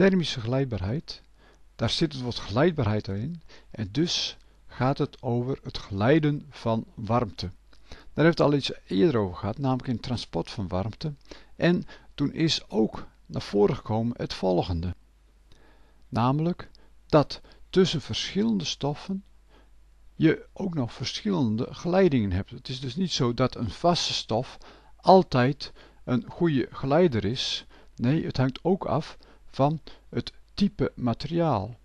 thermische geleidbaarheid, daar zit het woord geleidbaarheid erin en dus gaat het over het glijden van warmte. Daar heeft het al iets eerder over gehad, namelijk in het transport van warmte. En toen is ook naar voren gekomen het volgende. Namelijk dat tussen verschillende stoffen je ook nog verschillende geleidingen hebt. Het is dus niet zo dat een vaste stof altijd een goede geleider is. Nee, het hangt ook af van het type materiaal.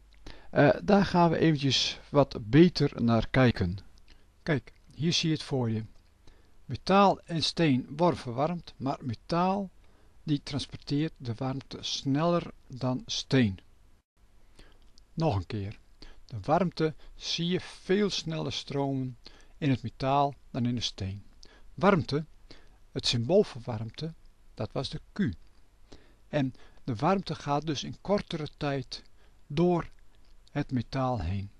Uh, daar gaan we eventjes wat beter naar kijken. Kijk, hier zie je het voor je. Metaal en steen worden verwarmd, maar metaal die transporteert de warmte sneller dan steen. Nog een keer. De warmte zie je veel sneller stromen in het metaal dan in de steen. Warmte, het symbool voor warmte, dat was de Q. En de warmte gaat dus in kortere tijd door het metaal heen.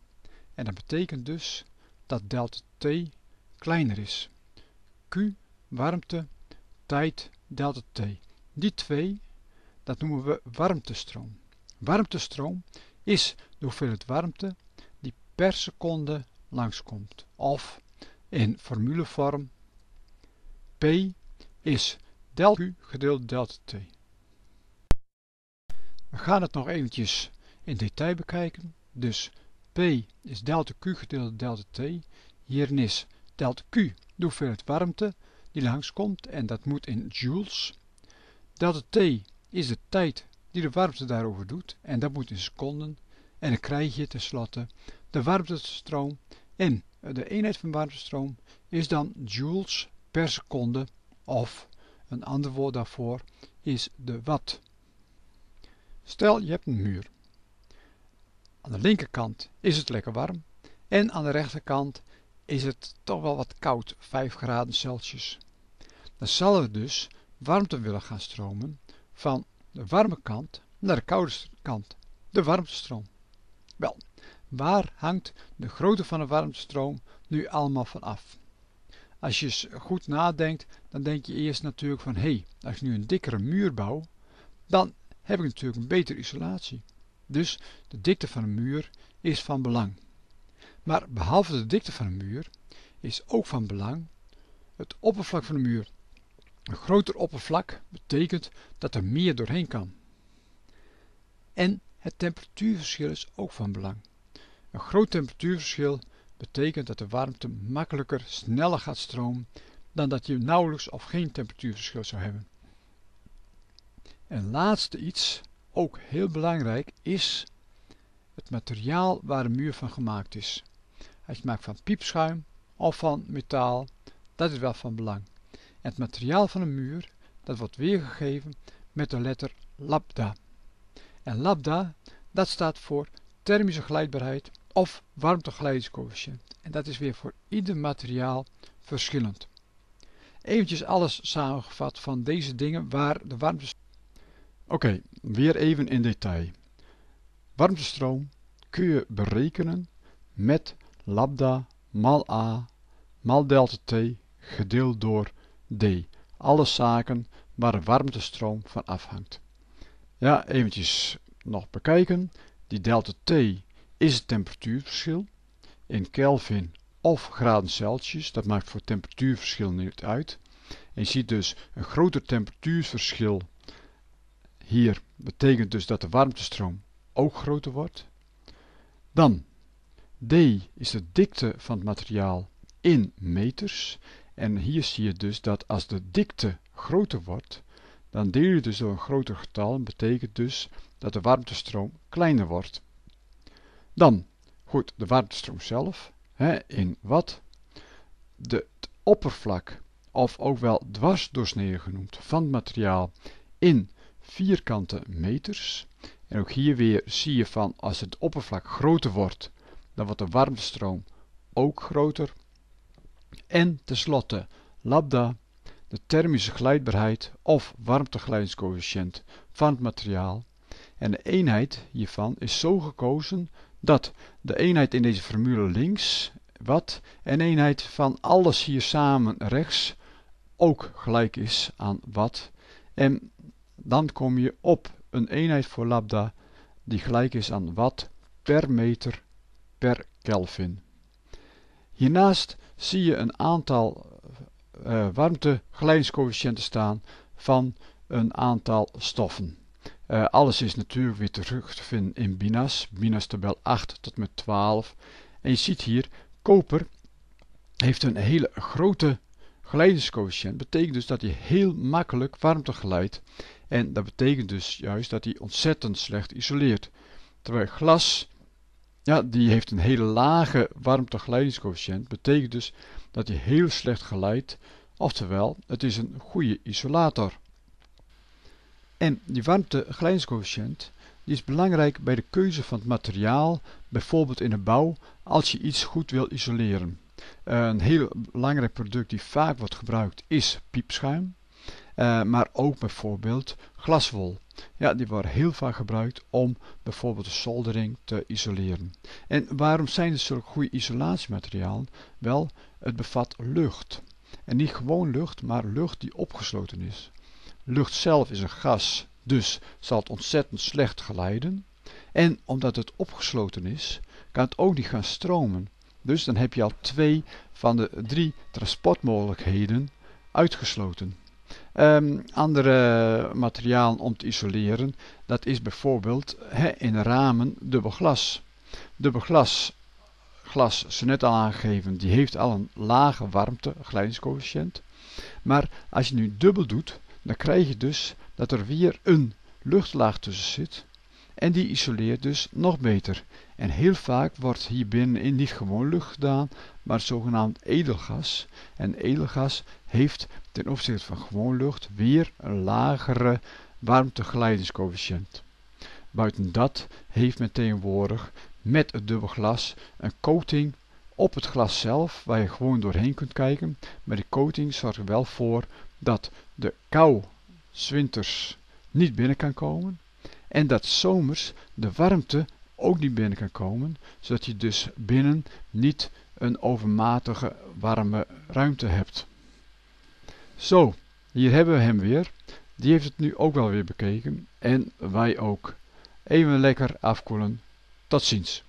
En dat betekent dus dat delta T kleiner is. Q, warmte, tijd, delta T. Die twee, dat noemen we warmtestroom. Warmtestroom is de hoeveelheid warmte die per seconde langskomt. Of in formulevorm P is delta Q gedeeld delta T. We gaan het nog eventjes in detail bekijken. Dus P is delta Q gedeeld delta T. Hierin is delta Q de hoeveelheid warmte die langskomt en dat moet in joules. Delta T is de tijd die de warmte daarover doet en dat moet in seconden. En dan krijg je tenslotte de warmtestroom en de eenheid van warmtestroom is dan joules per seconde of een ander woord daarvoor is de watt. Stel je hebt een muur. Aan de linkerkant is het lekker warm en aan de rechterkant is het toch wel wat koud, 5 graden Celsius. Dan zal er dus warmte willen gaan stromen van de warme kant naar de koude kant, de warmtestroom. Wel, waar hangt de grootte van de warmtestroom nu allemaal van af? Als je goed nadenkt, dan denk je eerst natuurlijk van hé, hey, als ik nu een dikkere muur bouw, dan heb ik natuurlijk een betere isolatie. Dus de dikte van een muur is van belang. Maar behalve de dikte van een muur is ook van belang het oppervlak van de muur. Een groter oppervlak betekent dat er meer doorheen kan. En het temperatuurverschil is ook van belang. Een groot temperatuurverschil betekent dat de warmte makkelijker, sneller gaat stromen dan dat je nauwelijks of geen temperatuurverschil zou hebben. En laatste iets, ook heel belangrijk, is het materiaal waar de muur van gemaakt is. Als je maakt van piepschuim of van metaal, dat is wel van belang. En het materiaal van een muur, dat wordt weergegeven met de letter lambda. En lambda, dat staat voor thermische geleidbaarheid of warmtegeleidingscoëfficiënt. En dat is weer voor ieder materiaal verschillend. Eventjes alles samengevat van deze dingen waar de warmte... Oké, weer even in detail. Warmtestroom kun je berekenen met lambda mal a mal delta t gedeeld door d. Alle zaken waar de warmtestroom van afhangt. Ja, eventjes nog bekijken. Die delta t is het temperatuurverschil in Kelvin of graden Celsius. Dat maakt voor temperatuurverschil niet uit. En je ziet dus een groter temperatuurverschil hier betekent dus dat de warmtestroom ook groter wordt. Dan D is de dikte van het materiaal in meters. En hier zie je dus dat als de dikte groter wordt, dan deel je dus door een groter getal en betekent dus dat de warmtestroom kleiner wordt. Dan, goed, de warmtestroom zelf, hè, in wat? De, het oppervlak, of ook wel dwarsdoorsnede genoemd, van het materiaal in vierkante meters. En ook hier weer zie je van als het oppervlak groter wordt, dan wordt de warmtestroom ook groter. En tenslotte lambda, de thermische geleidbaarheid of warmtegeleidingscoëfficiënt van het materiaal. En de eenheid hiervan is zo gekozen dat de eenheid in deze formule links, wat, en eenheid van alles hier samen rechts ook gelijk is aan wat. En dan kom je op een eenheid voor lambda die gelijk is aan watt per meter per Kelvin. Hiernaast zie je een aantal uh, staan van een aantal stoffen. Uh, alles is natuurlijk weer terug te vinden in BINAS, BINAS tabel 8 tot met 12. En je ziet hier, koper heeft een hele grote geleidingscoëfficiënt. Betekent dus dat hij heel makkelijk warmte geleidt. En dat betekent dus juist dat hij ontzettend slecht isoleert. Terwijl glas, ja, die heeft een hele lage warmtegeleidingscoëfficiënt. Betekent dus dat hij heel slecht geleidt. Oftewel, het is een goede isolator. En die warmtegeleidingscoëfficiënt die is belangrijk bij de keuze van het materiaal, bijvoorbeeld in de bouw, als je iets goed wil isoleren. Een heel belangrijk product die vaak wordt gebruikt is piepschuim. Uh, maar ook bijvoorbeeld glaswol. Ja, die worden heel vaak gebruikt om bijvoorbeeld de soldering te isoleren. En waarom zijn het zulke goede isolatiematerialen? Wel, het bevat lucht. En niet gewoon lucht, maar lucht die opgesloten is. Lucht zelf is een gas, dus zal het ontzettend slecht geleiden. En omdat het opgesloten is, kan het ook niet gaan stromen. Dus dan heb je al twee van de drie transportmogelijkheden uitgesloten. Um, andere materialen om te isoleren, dat is bijvoorbeeld in ramen dubbel glas. Dubbel glas, glas, net al aangegeven, die heeft al een lage warmtegeleidingscoëfficiënt. Maar als je nu dubbel doet, dan krijg je dus dat er weer een luchtlaag tussen zit. En die isoleert dus nog beter. En heel vaak wordt hier binnenin niet gewoon lucht gedaan, maar zogenaamd edelgas. En edelgas heeft ten opzichte van gewoon lucht weer een lagere warmtegeleidingscoëfficiënt. Buiten dat heeft men tegenwoordig met het dubbel glas een coating op het glas zelf, waar je gewoon doorheen kunt kijken. Maar die coating zorgt er wel voor dat de kou zwinters niet binnen kan komen en dat zomers de warmte ook niet binnen kan komen, zodat je dus binnen niet een overmatige warme ruimte hebt. Zo, hier hebben we hem weer. Die heeft het nu ook wel weer bekeken en wij ook. Even lekker afkoelen. Tot ziens.